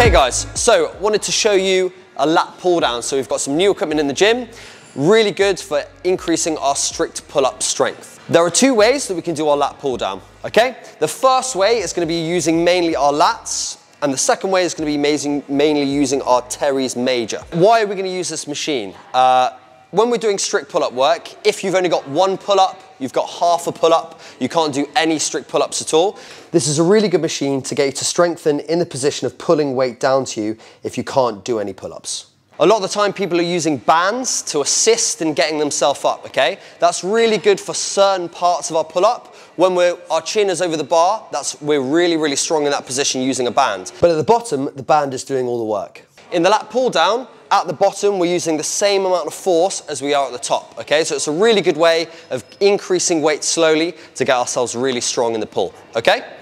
Okay guys, so wanted to show you a lat pull down. So we've got some new equipment in the gym, really good for increasing our strict pull-up strength. There are two ways that we can do our lat pull down, okay? The first way is gonna be using mainly our lats, and the second way is gonna be amazing, mainly using our teres major. Why are we gonna use this machine? Uh, when we're doing strict pull-up work, if you've only got one pull-up, you've got half a pull-up, you can't do any strict pull-ups at all, this is a really good machine to get you to strengthen in the position of pulling weight down to you if you can't do any pull-ups. A lot of the time people are using bands to assist in getting themselves up, okay? That's really good for certain parts of our pull-up. When we're, our chin is over the bar, that's, we're really, really strong in that position using a band. But at the bottom, the band is doing all the work. In the lat pull down, at the bottom, we're using the same amount of force as we are at the top, okay? So it's a really good way of increasing weight slowly to get ourselves really strong in the pull, okay?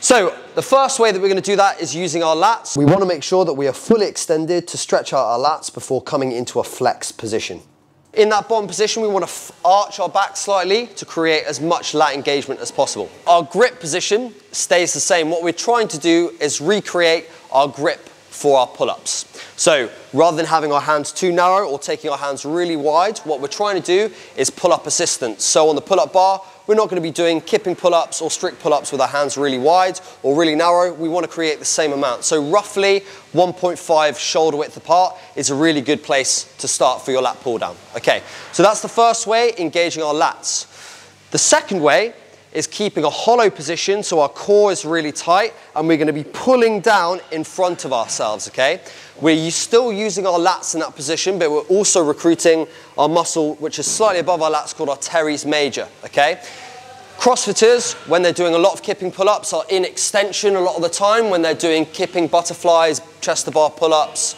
So the first way that we're gonna do that is using our lats. We wanna make sure that we are fully extended to stretch out our lats before coming into a flex position. In that bottom position, we want to arch our back slightly to create as much lat engagement as possible. Our grip position stays the same. What we're trying to do is recreate our grip for our pull-ups. So rather than having our hands too narrow or taking our hands really wide, what we're trying to do is pull-up assistance. So on the pull-up bar, we're not going to be doing kipping pull-ups or strict pull-ups with our hands really wide or really narrow. We want to create the same amount. So roughly 1.5 shoulder width apart is a really good place to start for your lat pull down. Okay, so that's the first way, engaging our lats. The second way is keeping a hollow position so our core is really tight and we're going to be pulling down in front of ourselves, okay? We're still using our lats in that position, but we're also recruiting our muscle, which is slightly above our lats, called our teres major, okay? Crossfitters, when they're doing a lot of kipping pull-ups, are in extension a lot of the time when they're doing kipping butterflies, chest to bar pull-ups,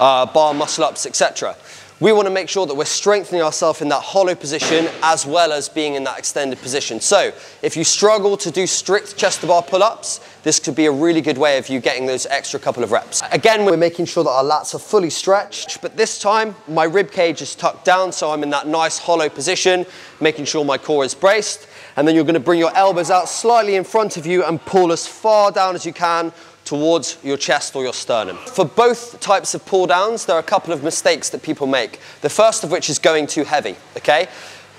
uh, bar muscle-ups, etc. We want to make sure that we're strengthening ourselves in that hollow position as well as being in that extended position. So if you struggle to do strict chest to bar pull-ups, this could be a really good way of you getting those extra couple of reps. Again, we're making sure that our lats are fully stretched, but this time my rib cage is tucked down so I'm in that nice hollow position, making sure my core is braced. And then you're gonna bring your elbows out slightly in front of you and pull as far down as you can towards your chest or your sternum. For both types of pull downs, there are a couple of mistakes that people make. The first of which is going too heavy, okay?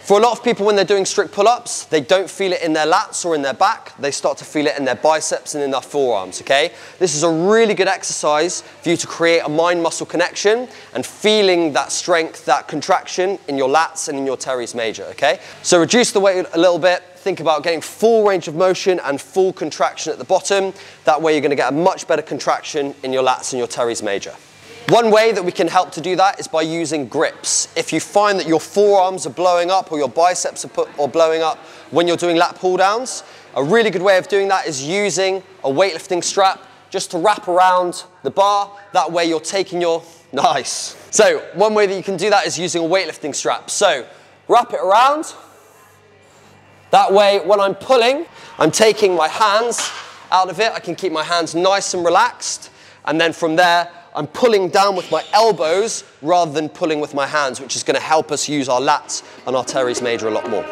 For a lot of people, when they're doing strict pull-ups, they don't feel it in their lats or in their back. They start to feel it in their biceps and in their forearms, okay? This is a really good exercise for you to create a mind-muscle connection and feeling that strength, that contraction in your lats and in your teres major, okay? So reduce the weight a little bit, think about getting full range of motion and full contraction at the bottom. That way you're gonna get a much better contraction in your lats and your teres major. One way that we can help to do that is by using grips. If you find that your forearms are blowing up or your biceps are, or blowing up when you're doing lat pull downs, a really good way of doing that is using a weightlifting strap just to wrap around the bar. That way you're taking your, nice. So one way that you can do that is using a weightlifting strap. So wrap it around, that way, when I'm pulling, I'm taking my hands out of it. I can keep my hands nice and relaxed. And then from there, I'm pulling down with my elbows rather than pulling with my hands, which is gonna help us use our lats and our teres major a lot more.